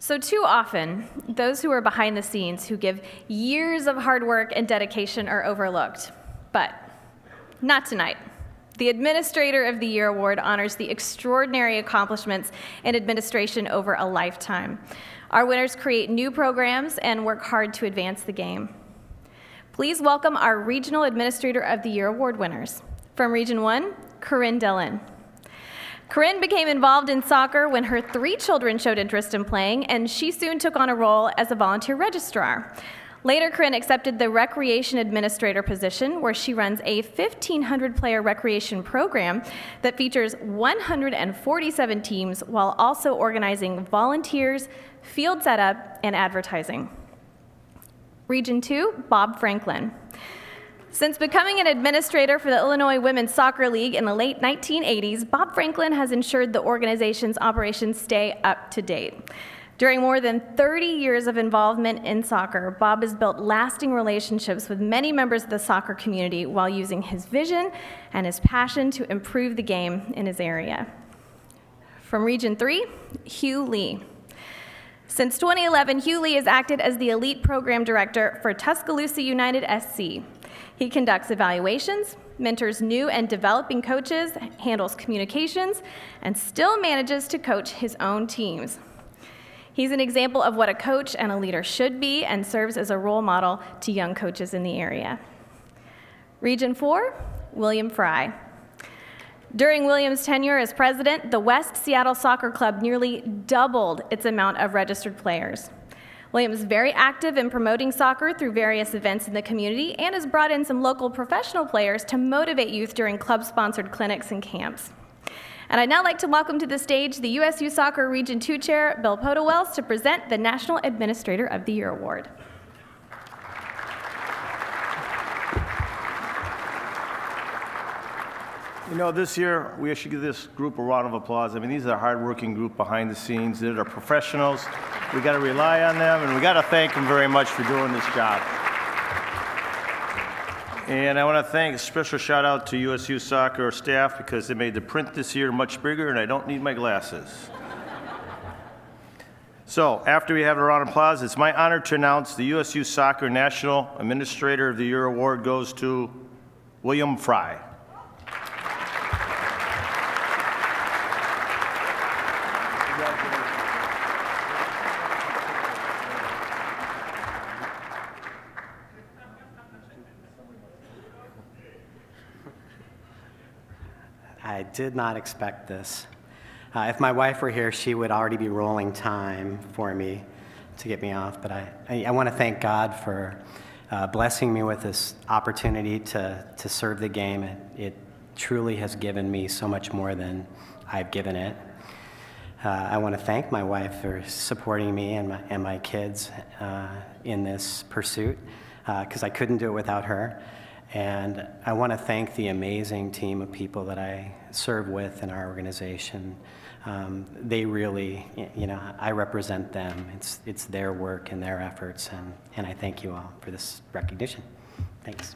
So, too often, those who are behind the scenes, who give years of hard work and dedication, are overlooked. But not tonight. The Administrator of the Year Award honors the extraordinary accomplishments in administration over a lifetime. Our winners create new programs and work hard to advance the game. Please welcome our Regional Administrator of the Year Award winners. From Region 1, Corinne Dillon. Corinne became involved in soccer when her three children showed interest in playing, and she soon took on a role as a volunteer registrar. Later, Corinne accepted the recreation administrator position, where she runs a 1,500 player recreation program that features 147 teams while also organizing volunteers, field setup, and advertising. Region 2, Bob Franklin. Since becoming an administrator for the Illinois Women's Soccer League in the late 1980s, Bob Franklin has ensured the organization's operations stay up to date. During more than 30 years of involvement in soccer, Bob has built lasting relationships with many members of the soccer community while using his vision and his passion to improve the game in his area. From Region 3, Hugh Lee. Since 2011, Hugh Lee has acted as the Elite Program Director for Tuscaloosa United SC. He conducts evaluations, mentors new and developing coaches, handles communications, and still manages to coach his own teams. He's an example of what a coach and a leader should be and serves as a role model to young coaches in the area. Region 4, William Fry. During Williams' tenure as president, the West Seattle Soccer Club nearly doubled its amount of registered players. William is very active in promoting soccer through various events in the community and has brought in some local professional players to motivate youth during club sponsored clinics and camps. And I'd now like to welcome to the stage the US Youth Soccer Region 2 Chair, Bill Podewells, to present the National Administrator of the Year Award. You know, this year, we should give this group a round of applause. I mean, these are a hardworking group behind the scenes. They're professionals. We got to rely on them, and we got to thank them very much for doing this job. And I want to thank a special shout out to US Youth Soccer staff because they made the print this year much bigger, and I don't need my glasses. so, after we have a round of applause, it's my honor to announce the US Youth Soccer National Administrator of the Year award goes to William Fry. I did not expect this. Uh, if my wife were here, she would already be rolling time for me to get me off. But I, I, I want to thank God for uh, blessing me with this opportunity to, to serve the game. It, it truly has given me so much more than I've given it. Uh, I want to thank my wife for supporting me and my, and my kids uh, in this pursuit because uh, I couldn't do it without her. And I want to thank the amazing team of people that I serve with in our organization. Um, they really, you know, I represent them. It's, it's their work and their efforts, and, and I thank you all for this recognition. Thanks.